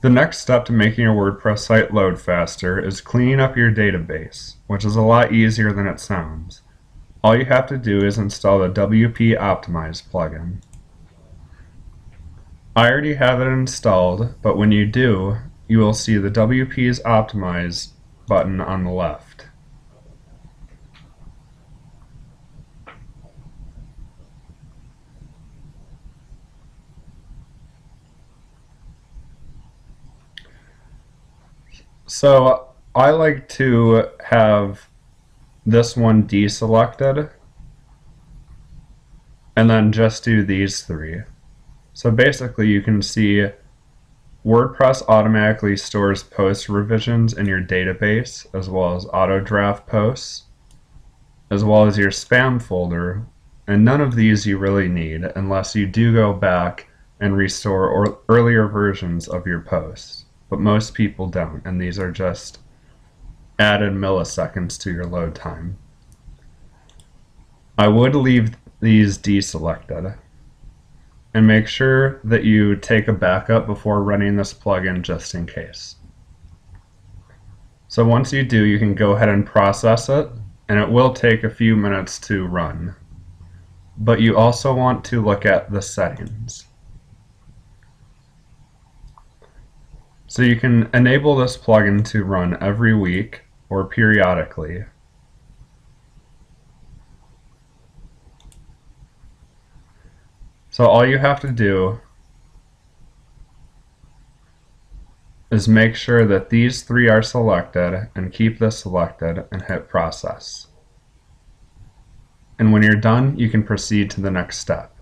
The next step to making your WordPress site load faster is cleaning up your database, which is a lot easier than it sounds. All you have to do is install the WP Optimize plugin. I already have it installed, but when you do, you will see the WP's Optimize button on the left. So I like to have this one deselected and then just do these three. So basically you can see WordPress automatically stores post revisions in your database as well as auto draft posts as well as your spam folder and none of these you really need unless you do go back and restore or earlier versions of your posts but most people don't, and these are just added milliseconds to your load time. I would leave these deselected and make sure that you take a backup before running this plugin just in case. So once you do, you can go ahead and process it, and it will take a few minutes to run. But you also want to look at the settings. So you can enable this plugin to run every week or periodically. So all you have to do is make sure that these three are selected and keep this selected and hit process. And when you're done, you can proceed to the next step.